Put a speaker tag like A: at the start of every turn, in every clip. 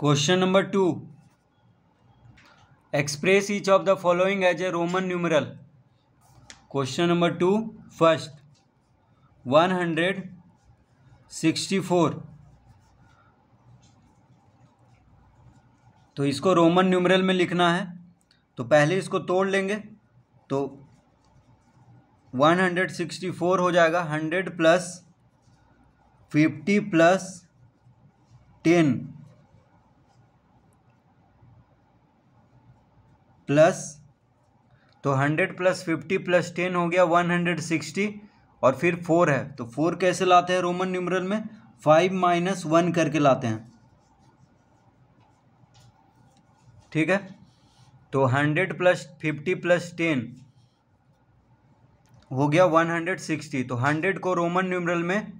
A: Question number two express each of the following as a Roman numeral question number two first one hundred sixty four तो इसको Roman numeral में लिखना है। तो पहले इसको तोड़ लेंगे। तो वन हंड्रेड सिक्सटी फोर हो जाएगा। Hundred plus fifty plus ten plus तो hundred plus fifty plus ten हो गया वन हंड्रेड सिक्सटी और फिर फोर है। तो फोर कैसे लाते हैं रोमन न्यूमरल में? फाइव माइनस वन करके लाते हैं। ठीक है? तो hundred plus fifty plus ten हो गया वन हंड्रेड सिक्सटी। तो हंड्रेड को रोमन न्यूमरल में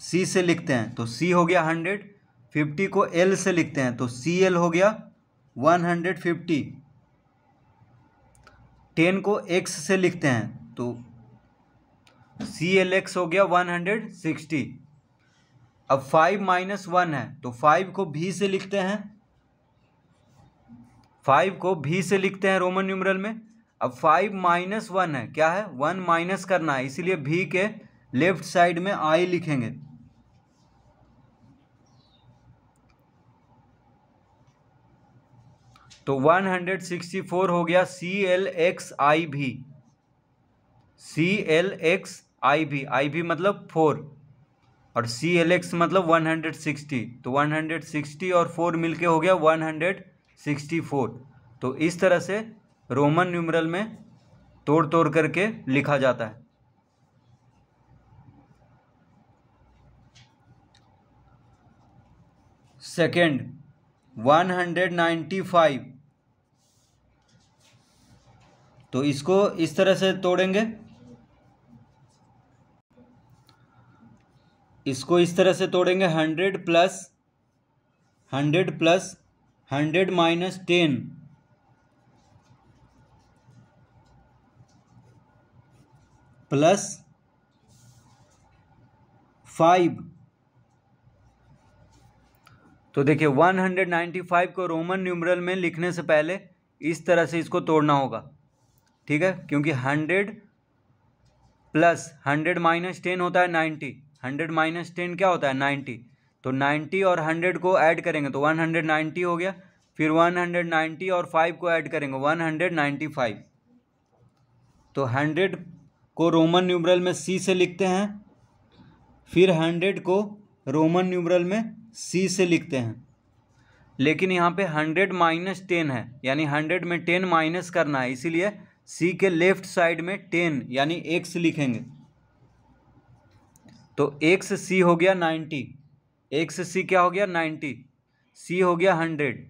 A: सी से लिखते हैं। तो सी हो गया हंड्रेड, फिफ्टी को एल से लिखते हैं। तो सी एल हो गया वन हंड्रेड फिफ्टी। टेन को एक्स से लिखते हैं तो सी एल एक्स हो गया वन हंड्रेड सिक्सटी अब फाइव माइनस वन है तो फाइव को भी से लिखते हैं। फाइव को भी से लिखते हैं रोमन न्यूमरल में। अब फाइव माइनस वन है, क्या है? वन माइनस करना है, इसीलिए भी के लेफ़्ट साइड में आई लिखेंगे। तो वन हंड्रेड सिक्सटी फोर हो गया सी एल एक्स आई भी सी एल एक्स आई भी आई भी मतलब फोर और सी एल एक्स मतलब वन हंड्रेड सिक्सटी तो वन हंड्रेड सिक्सटी और फोर मिलके हो गया वन हंड्रेड सिक्सटी फोर तो इस तरह से रोमन न्यूमरल में तोड़ तोड़ करके लिखा जाता है। Second one hundred ninety five तो इसको इस तरह से तोड़ेंगे। इसको इस तरह से तोड़ेंगे hundred plus hundred plus hundred minus ten plus five तो देखिए 195 को रोमन न्यूमरल में लिखने से पहले इस तरह से इसको तोड़ना होगा। ठीक है? क्योंकि 100 प्लस 100 माइनस टेन होता है 90 100 माइनस टेन क्या होता है? 90 तो 90 और 100 को ऐड करेंगे तो 190 हो गया। फिर 190 और फाइव को ऐड करेंगे 195 तो 100 को रोमन न्यूमरल में सी से लिखते हैं। फिर 100 को रोमन न्यूमरल में सी से लिखते हैं। लेकिन यहाँ पे हंड्रेड माइनस टेन है, यानी हंड्रेड में टेन माइनस करना है, इसीलिए सी के लेफ़्ट साइड में टेन, यानी एक्स लिखेंगे। तो एक्स सी हो गया नाइन्टी एक्स सी क्या हो गया नाइन्टी सी हो गया हंड्रेड,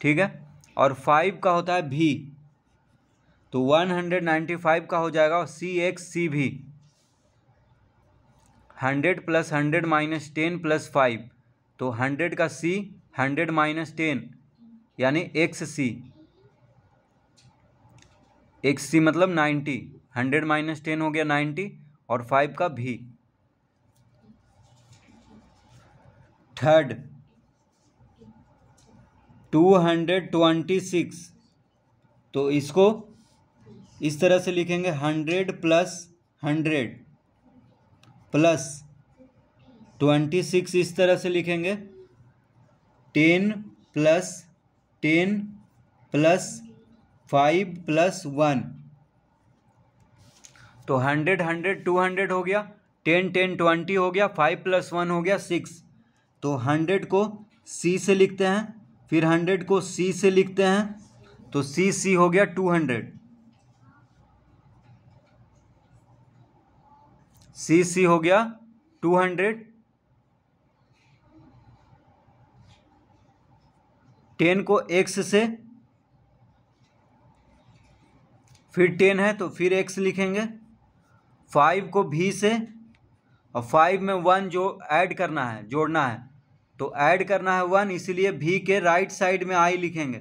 A: ठीक है? और फाइव का होता है भी तो वन हंड्रेड नाइन्टी फाइव का हो जाएगा और C X C V. Hundred plus hundred minus ten plus five तो हंड्रेड का सी, हंड्रेड माइनस टेन, यानी एक्स सी। एक्स सी मतलब नाइन्टी, हंड्रेड माइनस टेन हो गया नाइन्टी और फाइव का V. Third, two hundred twenty six. तो इसको इस तरह से लिखेंगे hundred plus hundred plus twenty six इस तरह से लिखेंगे। Ten plus ten plus five plus one. तो हंड्रेड हंड्रेड, टू हंड्रेड हो गया, टेन टेन, ट्वेंटी हो गया, फाइव प्लस वन हो गया, सिक्स। तो हंड्रेड को सी से लिखते हैं, फिर हंड्रेड को सी से लिखते हैं तो सी सी हो गया टू हंड्रेड। सी सी हो गया टू हंड्रेड। टेन को एक्स से फिर टेन है तो फिर एक्स लिखेंगे। फाइव को भी से और फाइव में वन जो ऐड करना है, जोड़ना है तो ऐड करना है वन, इसलिए भी के राइट साइड में आई लिखेंगे।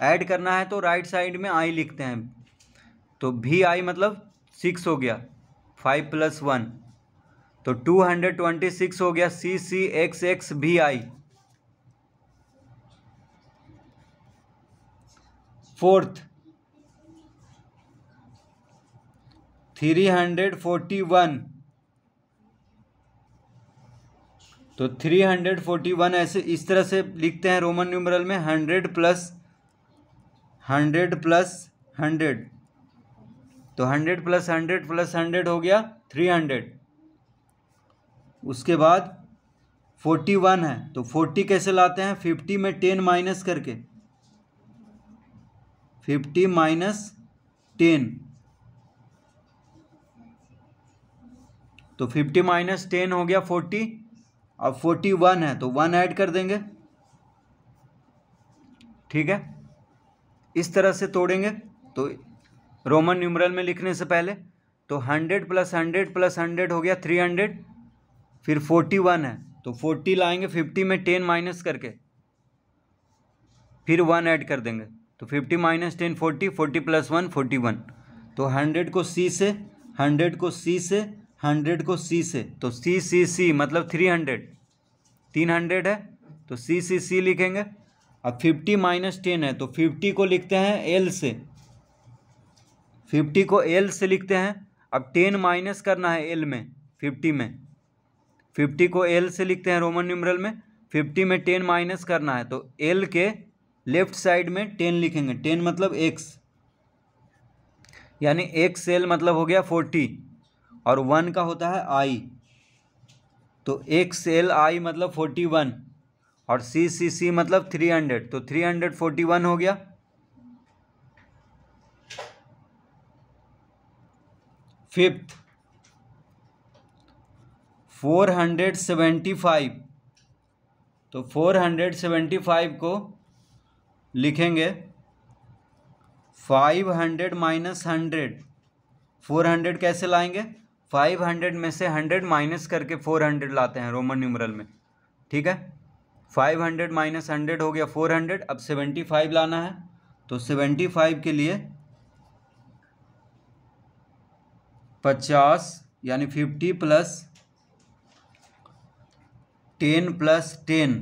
A: ऐड करना है तो राइट साइड में आई लिखते हैं। तो भी आई मतलब सिक्स हो गया, फाइव प्लस वन तो टू हंड्रेड ट्वेंटी सिक्स हो गया, C C, X X, V I. Fourth three hundred forty one. तो थ्री हंड्रेड फोर्टी वन ऐसे इस तरह से लिखते हैं रोमन न्यूमरल में, hundred plus hundred plus, hundred. तो hundred plus hundred plus, hundred हो गया थ्री हंड्रेड। उसके बाद फोर्टी वन है तो फोर्टी कैसे लाते हैं? फिफ्टी में टेन माइनस करके। Fifty minus ten. तो फिफ्टी माइनस टेन हो गया फोर्टी अब फोर्टी वन है तो वन ऐड कर देंगे। ठीक है? इस तरह से तोड़ेंगे। तो रोमन न्यूमरल में लिखने से पहले तो hundred plus hundred plus hundred हो गया थ्री हंड्रेड फिर फोर्टी वन है तो फोर्टी लाएँगे फिफ्टी में टेन माइनस करके। फिर वन ऐड कर देंगे। तो fifty minus ten forty forty plus one forty one तो हंड्रेड को सी से हंड्रेड को सी से हंड्रेड को सी से तो सी सी सी मतलब थ्री हंड्रेड तीन हंड्रेड है तो सी सी सी लिखेंगे। अब फिफ्टी माइनस टेन है तो फिफ्टी को लिखते हैं एल से। फिफ्टी को एल से लिखते हैं। अब टेन माइनस करना है एल में फिफ्टी में। फिफ्टी को एल से लिखते हैं रोमन न्यूमरल में फिफ्टी में टेन माइनस करना है तो एल के लेफ़्ट साइड में टेन लिखेंगे। टेन मतलब एक्स यानी एक्स एल मतलब हो गया फोर्टी और वन का होता है आई। तो एक्स एल आई मतलब फोर्टी वन और सी सी सी मतलब थ्री हंड्रेड तो थ्री हंड्रेड फोर्टी वन हो गया। Fifth four hundred seventy five तो फोर हंड्रेड सेवेंटी फाइव को लिखेंगे five hundred minus hundred four hundred कैसे लाएँगे? फाइव हंड्रेड में से हंड्रेड माइनस करके फोर हंड्रेड लाते हैं रोमन न्यूमरल में। ठीक है? फाइव हंड्रेड माइनस हंड्रेड हो गया फोर हंड्रेड, अब सेवेंटी फाइव लाना है। तो सेवेंटी फाइव के लिए पचास, यानी fifty plus ten plus ten.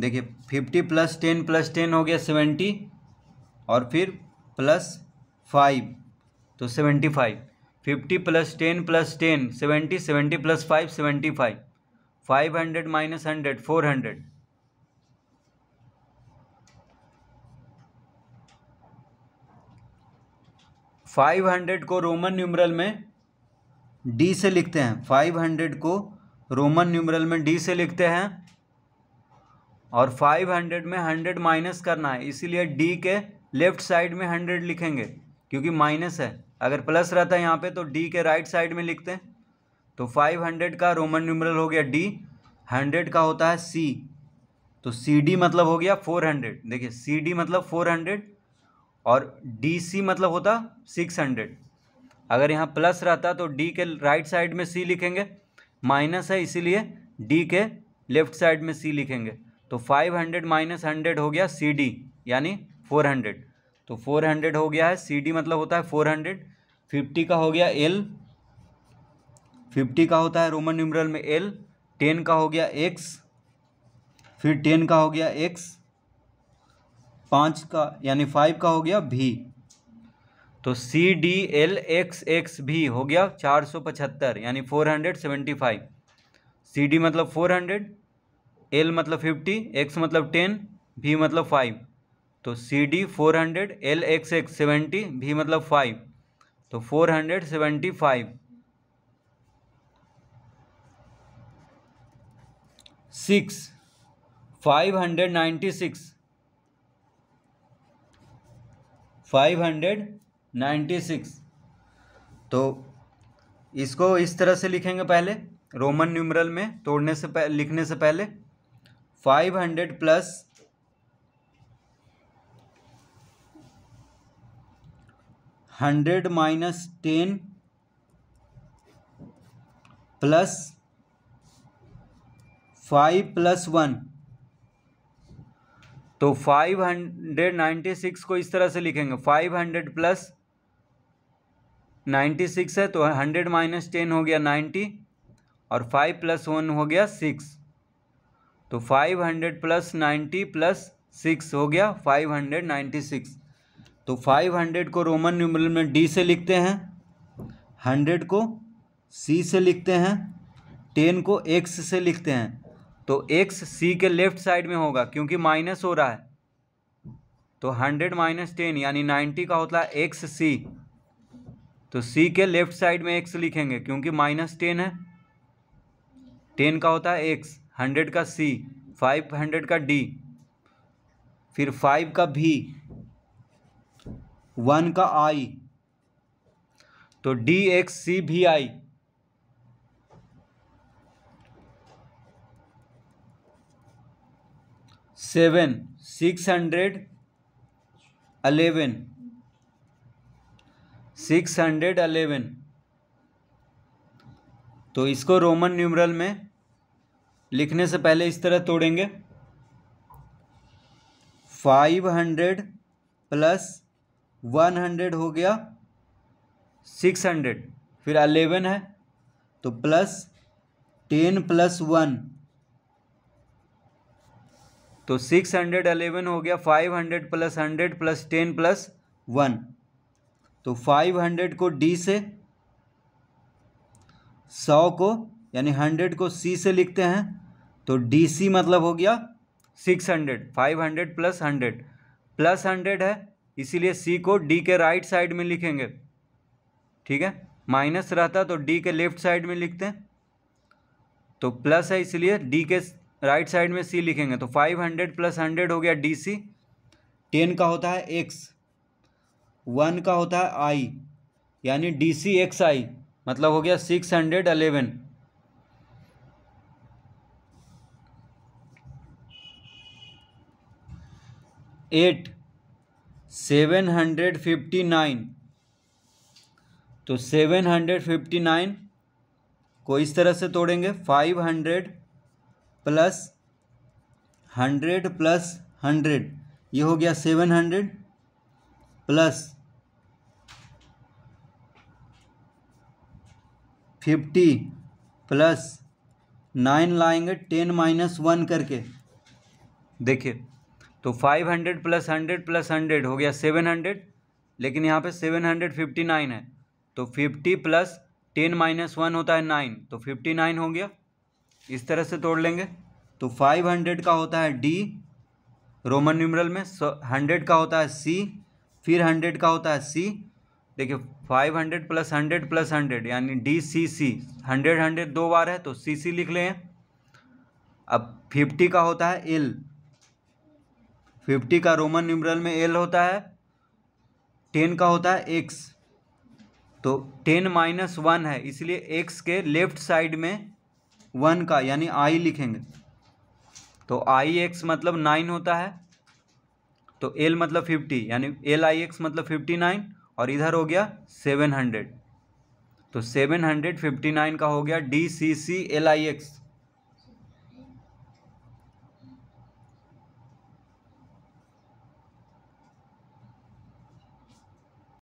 A: देखिए, fifty plus ten plus ten हो गया सेवेंटी, और फिर प्लस फाइव। तो seventy five. Fifty plus ten plus ten, seventy seventy plus five, seventy five. Five hundred minus hundred, four hundred. Five hundred को Roman numeral में D से लिखते हैं। फाइव हंड्रेड को रोमन न्यूमरल में डी से लिखते हैं। और फाइव हंड्रेड में हंड्रेड माइनस करना है, इसीलिए डी के लेफ़्ट साइड में हंड्रेड लिखेंगे, क्योंकि माइनस है। अगर प्लस रहता है यहाँ पे तो डी के राइट साइड में लिखते हैं। तो फाइव हंड्रेड का रोमन न्यूमरल हो गया डी हंड्रेड का होता है सी तो सी डी मतलब हो गया फोर हंड्रेड देखिए सी डी मतलब फोर हंड्रेड और डी सी मतलब होता सिक्स हंड्रेड अगर यहाँ प्लस रहता तो डी के राइट साइड में सी लिखेंगे। माइनस है, इसीलिए डी के लेफ़्ट साइड में सी लिखेंगे। तो फाइव हंड्रेड माइनस हंड्रेड हो गया सी डी यानी फोर हंड्रेड तो फोर हंड्रेड हो गया है सी डी मतलब होता है फोर हंड्रेड, फिफ्टी का हो गया एल फिफ्टी का होता है रोमन न्यूमरल में एल टेन का हो गया एक्स फिर टेन का हो गया एक्स पाँच का यानी फाइव का हो गया भी तो C D L X X V हो गया चार सौ पचहत्तर, यानी four hundred seventy five. C D मतलब फोर हंड्रेड एल मतलब फिफ्टी एक्स मतलब टेन भी मतलब फाइव. तो C D four hundred L X X seventy V मतलब फाइव तो four hundred seventy five six five hundred ninety six five hundred ninety six तो इसको इस तरह से लिखेंगे पहले रोमन न्यूमरल में, तोड़ने से लिखने से पहले five hundred plus hundred minus ten plus five plus one. तो फाइव हंड्रेड नाइन्टी सिक्स को इस तरह से लिखेंगे। Five hundred plus ninety six है तो हंड्रेड माइनस टेन हो गया नाइन्टी और फाइव प्लस वन हो गया सिक्स। तो five hundred plus ninety plus six हो गया फाइव हंड्रेड नाइन्टी सिक्स। तो फाइव हंड्रेड को रोमन न्यूमरल में डी से लिखते हैं हंड्रेड को सी से लिखते हैं टेन को एक्स से लिखते हैं। तो एक्स सी के लेफ़्ट साइड में होगा, क्योंकि माइनस हो रहा है। तो हंड्रेड माइनस टेन यानी नाइन्टी का होता है एक्स सी तो सी के लेफ़्ट साइड में एक्स लिखेंगे, क्योंकि माइनस टेन है। टेन का होता है एक्स हंड्रेड का सी फाइव हंड्रेड का डी फिर फाइव का भी वन का आई तो D X C V I. Seven, six hundred eleven six hundred eleven तो इसको रोमन न्यूमरल में लिखने से पहले इस तरह तोड़ेंगे। Five hundred plus one hundred हो गया, सिक्स हंड्रेड, फिर अलेवन है तो प्लस टेन प्लस वन तो सिक्स हंड्रेड अलेवन हो गया, five hundred plus hundred plus ten plus one तो फाइव हंड्रेड को डी से, सौ को, यानी हंड्रेड को सी से लिखते हैं तो डी सी मतलब हो गया, six hundred, five hundred plus hundred plus hundred है इसीलिए सी को डी के राइट साइड में लिखेंगे। ठीक है? माइनस रहता तो डी के लेफ़्ट साइड में लिखते हैं। तो प्लस है इसलिए डी के राइट साइड में सी लिखेंगे। तो फाइव हंड्रेड प्लस हंड्रेड हो गया डी सी टेन का होता है एक्स वन का होता है आई यानी डी सी एक्स आई मतलब हो गया six hundred eleven eight seven hundred fifty nine. तो सेवन हंड्रेड फिफ्टी नाइन को इस तरह से तोड़ेंगे, five hundred plus hundred plus hundred. ये हो गया seven hundred plus fifty plus nine लाएँगे, टेन माइनस वन करके। देखिए तो five hundred plus hundred plus hundred हो गया सेवन हंड्रेड लेकिन यहाँ पे सेवन हंड्रेड फिफ्टी नाइन है। तो fifty plus ten minus one होता है नाइन तो फिफ्टी नाइन हो गया। इस तरह से तोड़ लेंगे। तो फाइव हंड्रेड का होता है डी रोमन न्यूमरल में हंड्रेड का होता है सी फिर हंड्रेड का होता है सी देखिए five hundred plus hundred plus hundred यानी D C C hundred hundred दो बार है तो सी सी लिख लें। अब फिफ्टी का होता है एल फिफ्टी का रोमन न्यूमरल में एल होता है, टेन का होता है एक्स तो टेन माइनस वन है, इसलिए एक्स के लेफ़्ट साइड में वन का, यानी आई लिखेंगे। तो आई एक्स मतलब नाइन होता है तो एल मतलब फिफ्टी यानी एल आई एक्स मतलब फिफ्टी नाइन और इधर हो गया सेवन हंड्रेड तो सेवन हंड्रेड फिफ्टी नाइन का हो गया D C C L I X